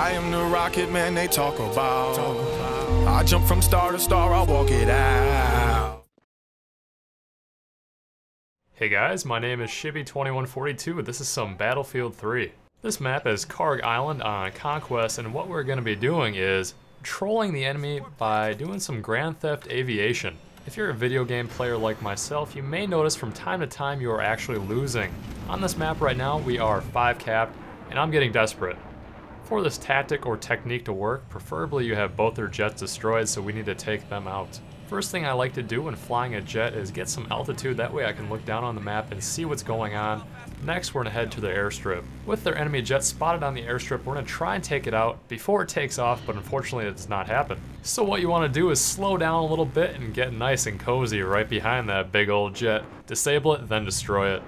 I am the rocket man they talk about. I jump from star to star, I'll walk it out. Hey guys, my name is Shibby2142 and this is some Battlefield 3. This map is Kharg Island on Conquest and what we're going to be doing is trolling the enemy by doing some Grand Theft Aviation. If you're a video game player like myself, you may notice from time to time you are actually losing. On this map right now, we are 5 capped, and I'm getting desperate. For this tactic or technique to work, preferably you have both their jets destroyed, so we need to take them out. First thing I like to do when flying a jet is get some altitude, that way I can look down on the map and see what's going on. Next, we're gonna head to the airstrip. With their enemy jet spotted on the airstrip, we're gonna try and take it out before it takes off, but unfortunately it does not happen. So what you wanna do is slow down a little bit and get nice and cozy right behind that big old jet. Disable it, then destroy it.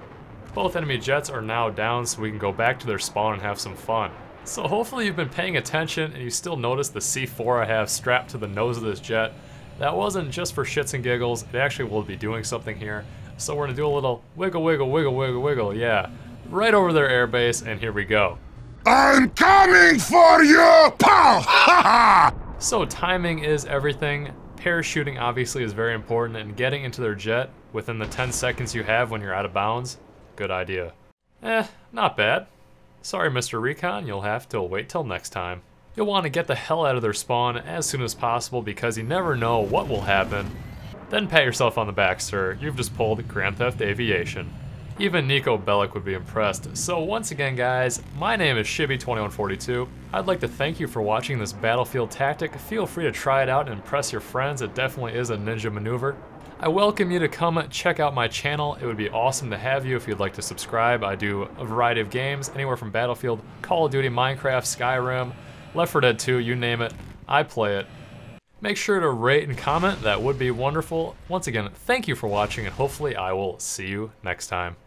Both enemy jets are now down so we can go back to their spawn and have some fun. So hopefully you've been paying attention and you still notice the C4 I have strapped to the nose of this jet. That wasn't just for shits and giggles, it actually will be doing something here. So we're gonna do a little wiggle, wiggle, wiggle, wiggle, wiggle, yeah. Right over their airbase, and here we go. I'm coming for you! Pow! Ha ha! So timing is everything. Parachuting obviously is very important, and getting into their jet within the 10 seconds you have when you're out of bounds, good idea. Eh, not bad. Sorry, Mr. Recon, you'll have to wait till next time. You'll want to get the hell out of their spawn as soon as possible because you never know what will happen. Then pat yourself on the back, sir. You've just pulled Grand Theft Aviation. Even Niko Bellic would be impressed. So once again guys, my name is Shibby2142. I'd like to thank you for watching this Battlefield tactic. Feel free to try it out and impress your friends. It definitely is a ninja maneuver. I welcome you to come check out my channel. It would be awesome to have you if you'd like to subscribe. I do a variety of games, anywhere from Battlefield, Call of Duty, Minecraft, Skyrim, Left 4 Dead 2, you name it, I play it. Make sure to rate and comment, that would be wonderful. Once again, thank you for watching and hopefully I will see you next time.